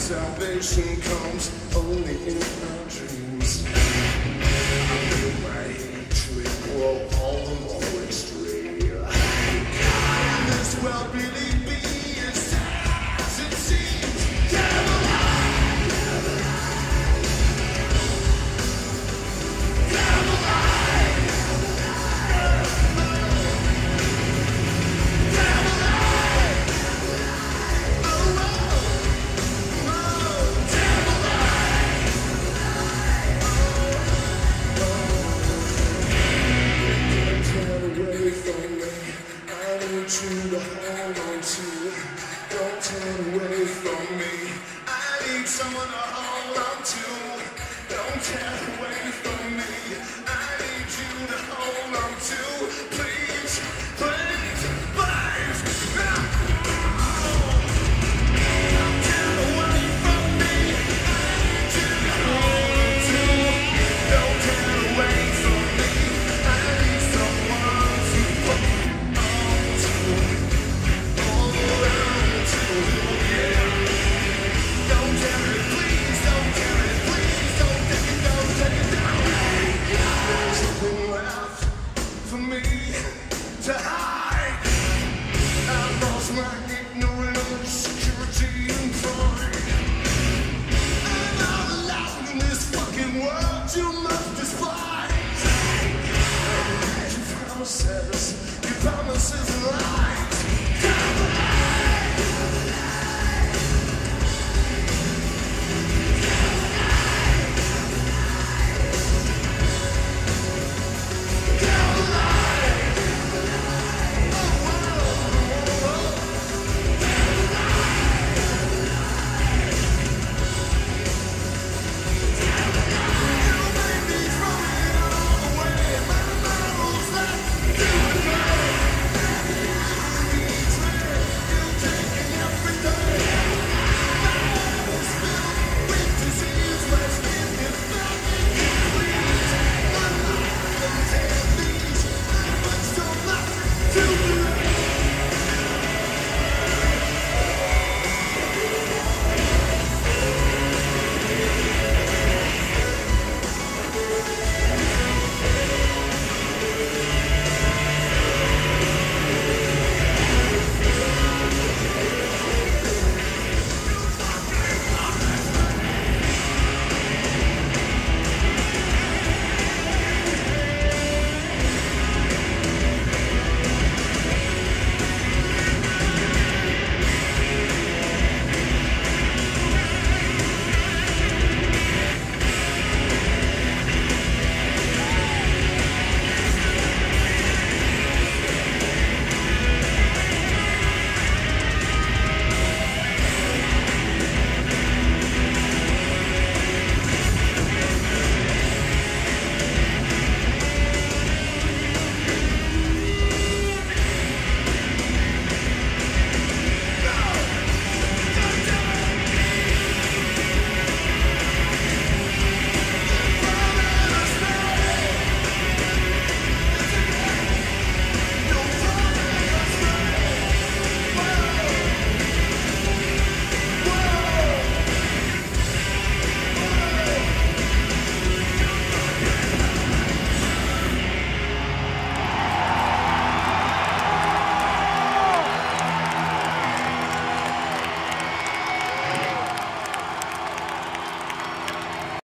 Salvation comes only in our dreams. I feel my hatred grow.